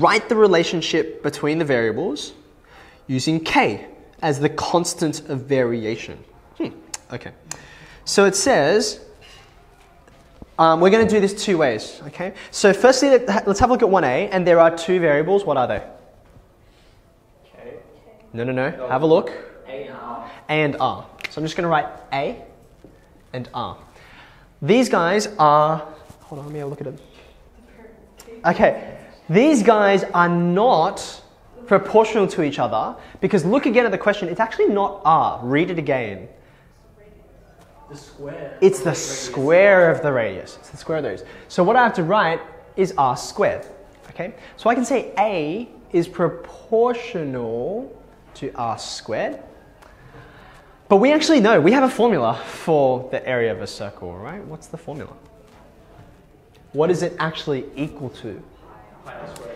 write the relationship between the variables using k as the constant of variation. Hmm, okay. So it says, um, we're going to do this two ways, okay? So firstly, let- let's have a look at 1a, and there are two variables. What are they? Okay. No, no, no. Have a look. A and R. A and R. So I'm just going to write A and R. These guys are. Hold on, let me have a look at them. Okay, these guys are not proportional to each other because look again at the question. It's actually not R. Read it again. The square. It's the square of the radius. It's the square of the radius. So what I have to write is R squared. Okay, so I can say A is proportional to R squared. But we actually know, we have a formula for the area of a circle, right? What's the formula? What is it actually equal to?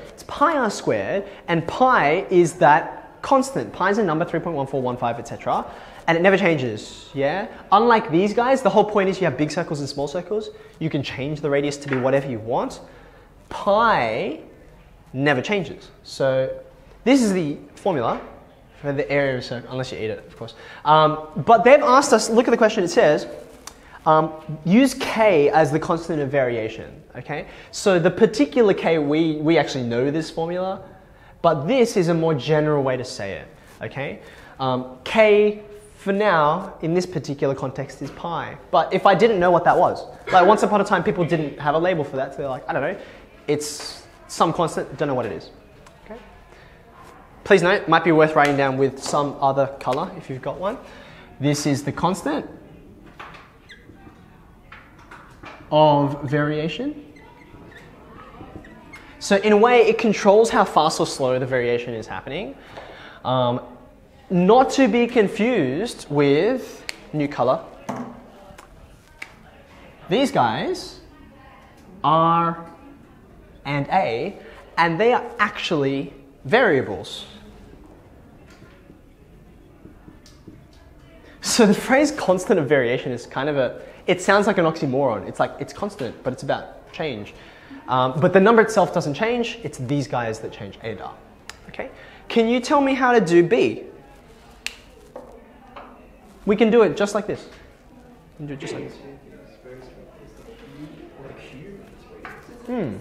It's pi r squared, and pi is that constant. Pi is a number, 3.1415, etc. And it never changes, yeah? Unlike these guys, the whole point is you have big circles and small circles. You can change the radius to be whatever you want. Pi never changes. So this is the formula for the area of a circle, unless you eat it, of course. Um, but they've asked us, look at the question, it says, um, use k as the constant of variation. Okay, so the particular k we we actually know this formula, but this is a more general way to say it. Okay, um, k for now in this particular context is pi. But if I didn't know what that was, like once upon a time people didn't have a label for that, so they're like, I don't know, it's some constant, don't know what it is. Okay. Please note, might be worth writing down with some other color if you've got one. This is the constant of variation. So in a way, it controls how fast or slow the variation is happening. Um, not to be confused with new color. These guys are and A, and they are actually variables. So the phrase constant of variation is kind of a, it sounds like an oxymoron. It's like, it's constant, but it's about change. Um, but the number itself doesn't change, it's these guys that change, A and R. Okay? Can you tell me how to do B? We can do it just like this. We can do it just like this. Hmm.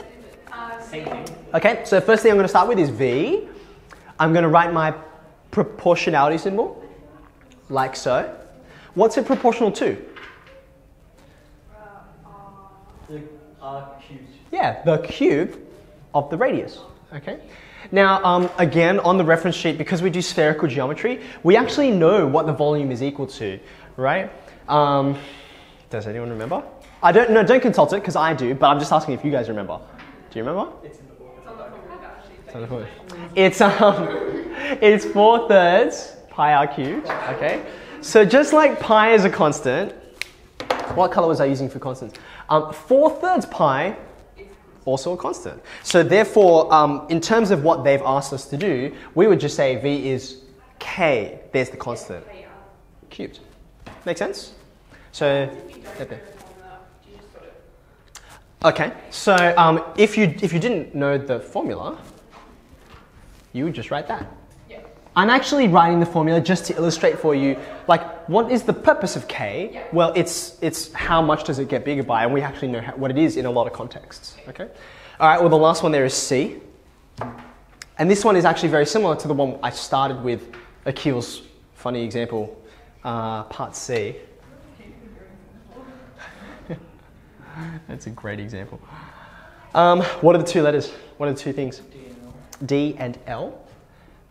Okay, so first thing I'm going to start with is V. I'm going to write my proportionality symbol, like so. What's it proportional to? The Yeah, the cube of the radius. Okay. Now, um, again, on the reference sheet, because we do spherical geometry, we actually know what the volume is equal to, right? Um, does anyone remember? I don't know. Don't consult it because I do, but I'm just asking if you guys remember. Do you remember? It's in the book. It's on the phone. It's um, it's four thirds pi r cubed. Okay, so just like pi is a constant, what color was I using for constants? Um, four thirds pi, also a constant. So therefore, um, in terms of what they've asked us to do, we would just say v is k. There's the constant cubed. Make sense? So. Okay, so um, if you if you didn't know the formula, you would just write that. I'm actually writing the formula just to illustrate for you, like, what is the purpose of k? Well, it's it's how much does it get bigger by, and we actually know how, what it is in a lot of contexts. Okay. All right. Well, the last one there is c, and this one is actually very similar to the one I started with, Akil's funny example, uh, part C. That's a great example. Um, what are the two letters? What are the two things? D and L.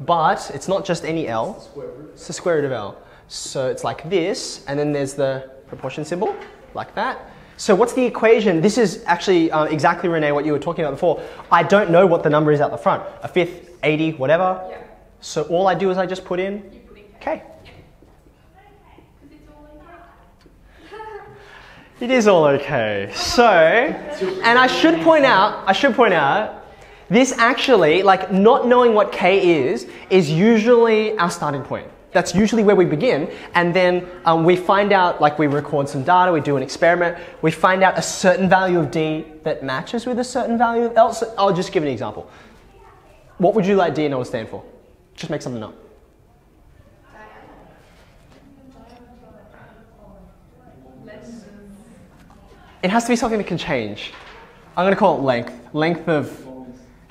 But it's not just any L, Square root. it's the square root of L. So it's like this, and then there's the proportion symbol, like that. So what's the equation? This is actually uh, exactly, Renee, what you were talking about before. I don't know what the number is at the front. A fifth, 80, whatever. Yeah. So all I do is I just put in You put in K. Because it's all like It is all okay. So, and I should point out, I should point out, this actually, like not knowing what K is, is usually our starting point. That's usually where we begin, and then um, we find out, like we record some data, we do an experiment, we find out a certain value of D that matches with a certain value of L. So I'll just give an example. What would you like d and DNO to stand for? Just make something up. It has to be something that can change. I'm going to call it length. Length of.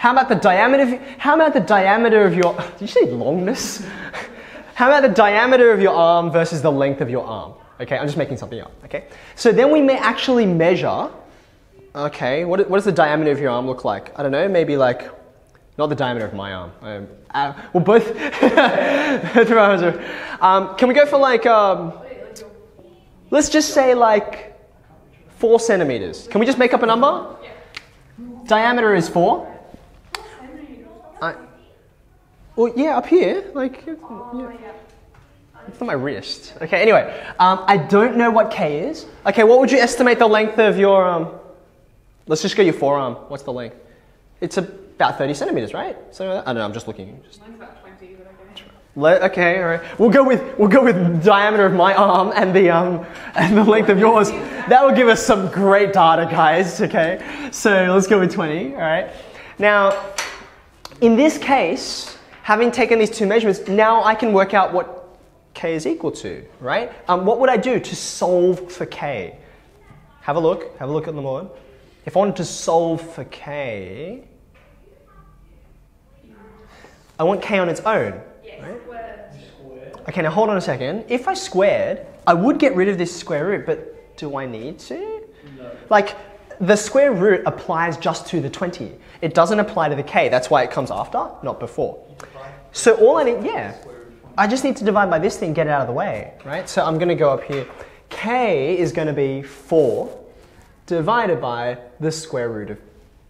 How about the diameter? Of, how about the diameter of your? Did you say longness? How about the diameter of your arm versus the length of your arm? Okay, I'm just making something up. Okay, so then we may actually measure. Okay, what, what does the diameter of your arm look like? I don't know, maybe like, not the diameter of my arm. Um, uh, well, both. both of ours um, can we go for like, um, Wait, like your. let's just say like four centimeters. Can we just make up a number? Yeah. Diameter is four. I, well, yeah, up here, like, yeah, Oh, yeah. it's on my wrist. Okay, anyway, um, I don't know what K is. Okay, what would you estimate the length of your, um, let's just go your forearm. What's the length? It's about 30 centimeters, right? So, I don't know, I'm just looking. Just, Mine's about 20, but okay. let, okay, all right. We'll go with, we'll go with the diameter of my arm and the, um, and the length of yours. That will give us some great data, guys, okay? So let's go with 20, all right? Now, in this case, having taken these two measurements, now I can work out what k is equal to, right? Um, what would I do to solve for k? Have a look, have a look at the board. If I wanted to solve for k, I want k on its own. Yes, Right. Okay, now hold on a second. If I squared, I would get rid of this square root, but do I need to? No. Like, the square root applies just to the 20. It doesn't apply to the k. That's why it comes after, not before. So all I need, yeah, I just need to divide by this thing, get it out of the way, right? So I'm going to go up here. k is going to be 4 divided by the square root of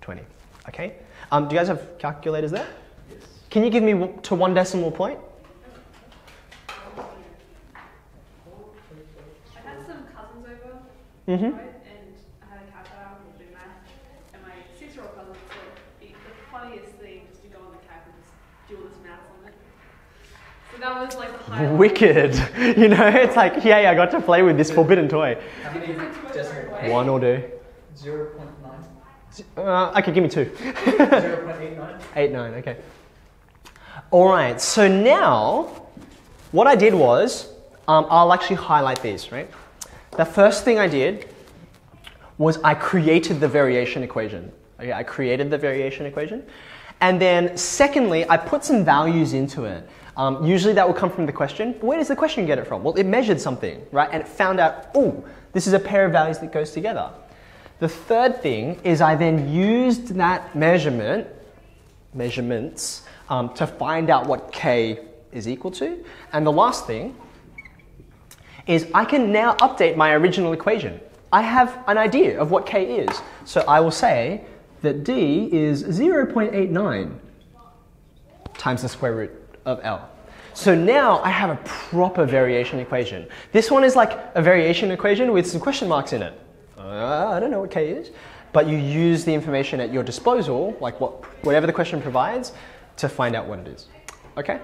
20. Okay? Um, do you guys have calculators there? Yes. Can you give me to one decimal point? I had some cousins over, Mm-hmm. right? And I had a cat out and we do math. And my six year old cousin said the, the funniest thing is to go on the cat and just do all this math on it. So that was like the highlight. Wicked. You know, it's like, yay, I got to play with this forbidden toy. How many decimal points? One or do. Zero point nine. Uh, okay, give me two. Zero point eight nine. Eight, nine, okay. All right, so now what I did was, um, I'll actually highlight these, right? The first thing I did was I created the variation equation. Okay, I created the variation equation. And then secondly, I put some values into it. Um, usually that will come from the question. But where does the question get it from? Well, it measured something, right? And it found out, oh, this is a pair of values that goes together. The third thing is I then used that measurement, measurements, um, to find out what k is equal to. And the last thing is I can now update my original equation. I have an idea of what k is. So I will say that d is 0.89 times the square root of L. So now I have a proper variation equation. This one is like a variation equation with some question marks in it. Uh, I don't know what k is, but you use the information at your disposal, like what, whatever the question provides, to find out what it is. Okay?